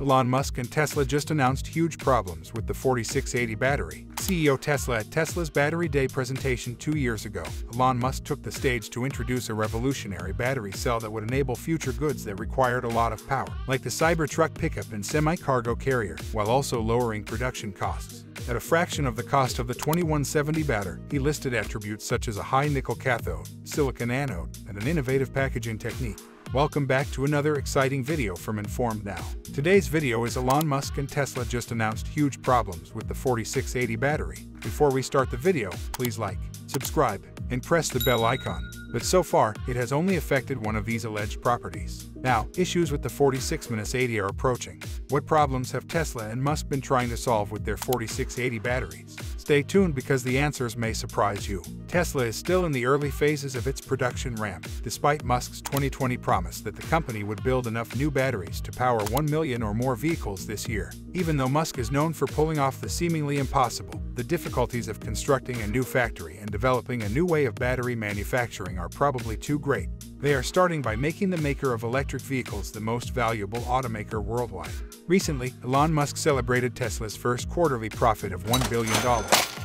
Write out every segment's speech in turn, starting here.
Elon Musk and Tesla just announced huge problems with the 4680 battery. CEO Tesla at Tesla's Battery Day presentation two years ago, Elon Musk took the stage to introduce a revolutionary battery cell that would enable future goods that required a lot of power, like the Cybertruck pickup and semi-cargo carrier, while also lowering production costs. At a fraction of the cost of the 2170 batter, he listed attributes such as a high nickel cathode, silicon anode, and an innovative packaging technique. Welcome back to another exciting video from Informed Now. Today's video is Elon Musk and Tesla just announced huge problems with the 4680 battery. Before we start the video, please like, subscribe, and press the bell icon. But so far, it has only affected one of these alleged properties. Now, issues with the 4680 are approaching. What problems have Tesla and Musk been trying to solve with their 4680 batteries? Stay tuned because the answers may surprise you. Tesla is still in the early phases of its production ramp, despite Musk's 2020 promise that the company would build enough new batteries to power 1 million or more vehicles this year. Even though Musk is known for pulling off the seemingly impossible, the difficulties of constructing a new factory and developing a new way of battery manufacturing are probably too great. They are starting by making the maker of electric vehicles the most valuable automaker worldwide. Recently, Elon Musk celebrated Tesla's first quarterly profit of $1 billion.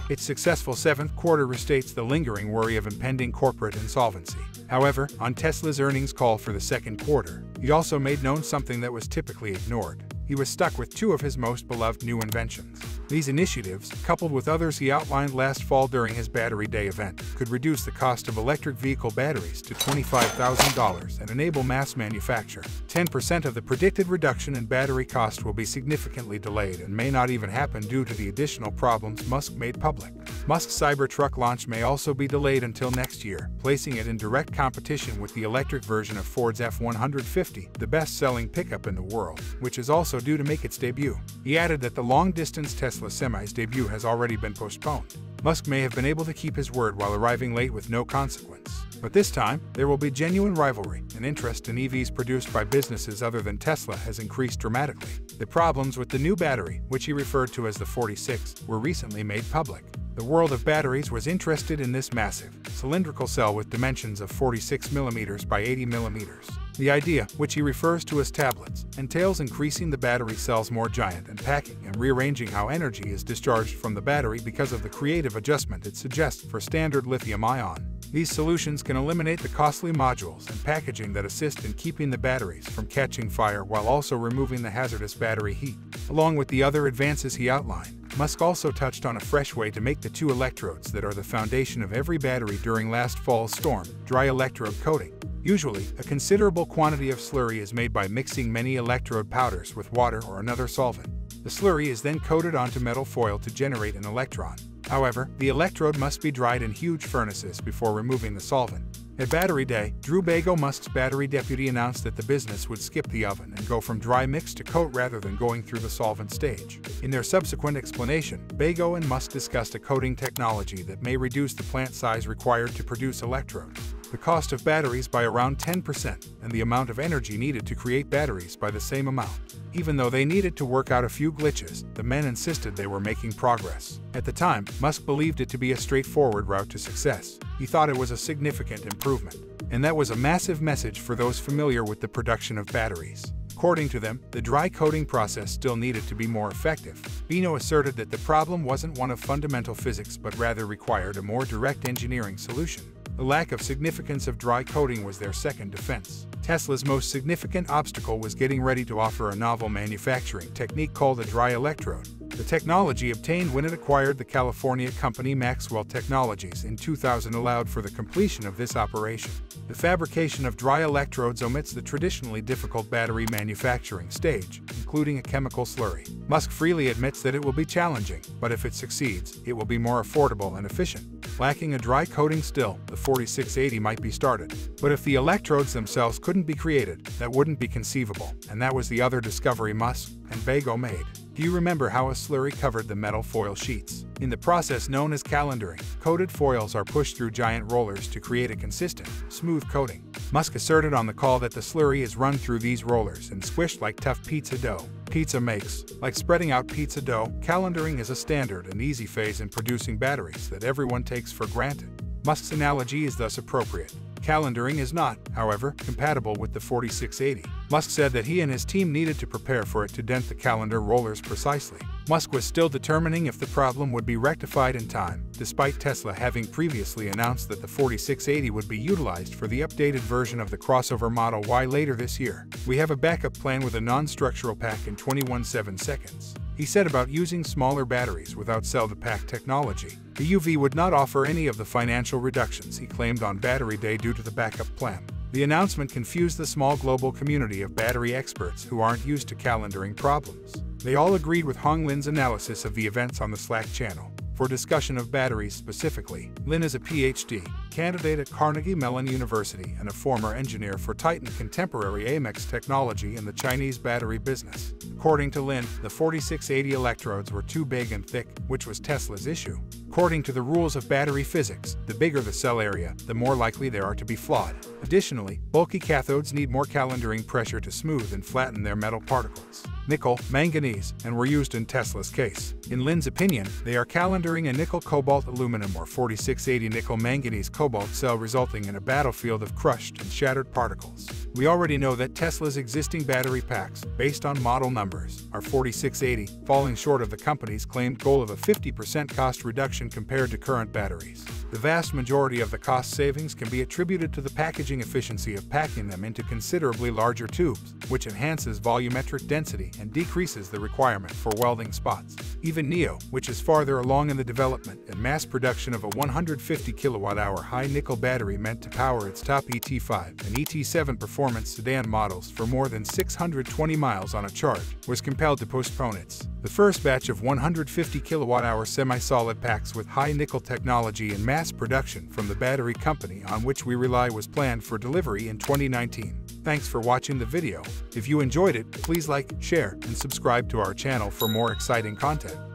Its successful seventh quarter restates the lingering worry of impending corporate insolvency. However, on Tesla's earnings call for the second quarter, he also made known something that was typically ignored. He was stuck with two of his most beloved new inventions. These initiatives, coupled with others he outlined last fall during his Battery Day event, could reduce the cost of electric vehicle batteries to $25,000 and enable mass manufacture. 10% of the predicted reduction in battery cost will be significantly delayed and may not even happen due to the additional problems Musk made public. Musk's Cybertruck launch may also be delayed until next year, placing it in direct competition with the electric version of Ford's F-150, the best-selling pickup in the world, which is also due to make its debut. He added that the long-distance Tesla Tesla Semi's debut has already been postponed. Musk may have been able to keep his word while arriving late with no consequence. But this time, there will be genuine rivalry, and interest in EVs produced by businesses other than Tesla has increased dramatically. The problems with the new battery, which he referred to as the 46, were recently made public. The world of batteries was interested in this massive, cylindrical cell with dimensions of 46mm by 80mm. The idea, which he refers to as tabless, entails increasing the battery cells more giant and packing and rearranging how energy is discharged from the battery because of the creative adjustment it suggests for standard lithium-ion. These solutions can eliminate the costly modules and packaging that assist in keeping the batteries from catching fire while also removing the hazardous battery heat. Along with the other advances he outlined, Musk also touched on a fresh way to make the two electrodes that are the foundation of every battery during last fall's storm, dry electrode coating. Usually, a considerable quantity of slurry is made by mixing many electrode powders with water or another solvent. The slurry is then coated onto metal foil to generate an electron. However, the electrode must be dried in huge furnaces before removing the solvent. At Battery Day, Drew Baglino Musk's battery deputy announced that the business would skip the oven and go from dry mix to coat rather than going through the solvent stage. In their subsequent explanation, Bago and Musk discussed a coating technology that may reduce the plant size required to produce electrodes, the cost of batteries by around 10%, and the amount of energy needed to create batteries by the same amount. Even though they needed to work out a few glitches, the men insisted they were making progress. At the time, Musk believed it to be a straightforward route to success. He thought it was a significant improvement. And that was a massive message for those familiar with the production of batteries. According to them, the dry coating process still needed to be more effective. Baglino asserted that the problem wasn't one of fundamental physics but rather required a more direct engineering solution. The lack of significance of dry coating was their second defense. Tesla's most significant obstacle was getting ready to offer a novel manufacturing technique called a dry electrode. The technology obtained when it acquired the California company Maxwell Technologies in 2000 allowed for the completion of this operation. The fabrication of dry electrodes omits the traditionally difficult battery manufacturing stage, including a chemical slurry. Musk freely admits that it will be challenging, but if it succeeds, it will be more affordable and efficient. Lacking a dry coating still, the 4680 might be started. But if the electrodes themselves couldn't be created, that wouldn't be conceivable, and that was the other discovery Musk and Baglino made. Do you remember how a slurry covered the metal foil sheets? In the process known as calendering, coated foils are pushed through giant rollers to create a consistent, smooth coating. Musk asserted on the call that the slurry is run through these rollers and squished like tough pizza dough. Pizza makes, like spreading out pizza dough, calendering is a standard and easy phase in producing batteries that everyone takes for granted. Musk's analogy is thus appropriate. Calendering is not, however, compatible with the 4680. Musk said that he and his team needed to prepare for it to dent the calendar rollers precisely. Musk was still determining if the problem would be rectified in time, despite Tesla having previously announced that the 4680 would be utilized for the updated version of the crossover Model Y later this year. We have a backup plan with a non-structural pack in 21.7 seconds. He said about using smaller batteries without cell-to-pack technology. The UV would not offer any of the financial reductions he claimed on Battery Day due to the backup plan. The announcement confused the small global community of battery experts who aren't used to calendaring problems. They all agreed with Hong Lin's analysis of the events on the Slack channel. For discussion of batteries specifically, Lin is a PhD candidate at Carnegie Mellon University and a former engineer for Titan Contemporary Amperex Technology in the Chinese battery business. According to Lin, the 4680 electrodes were too big and thick, which was Tesla's issue. According to the rules of battery physics, the bigger the cell area, the more likely they are to be flawed. Additionally, bulky cathodes need more calendaring pressure to smooth and flatten their metal particles nickel, manganese, and were used in Tesla's case. In Lin's opinion, they are calendaring a nickel cobalt aluminum or 4680 nickel manganese cobalt cell resulting in a battlefield of crushed and shattered particles. We already know that Tesla's existing battery packs, based on model numbers, are 4680, falling short of the company's claimed goal of a 50% cost reduction compared to current batteries. The vast majority of the cost savings can be attributed to the packaging efficiency of packing them into considerably larger tubes, which enhances volumetric density and decreases the requirement for welding spots. Even NIO, which is farther along in the development and mass production of a 150 kilowatt-hour high-nickel battery meant to power its top ET5 and ET7 performance sedan models for more than 620 miles on a charge, was compelled to postpone its. The first batch of 150 kilowatt-hour semi-solid packs with high-nickel technology and mass production from the battery company on which we rely was planned for delivery in 2019. Thanks for watching the video. If you enjoyed it, please like, share, and subscribe to our channel for more exciting content.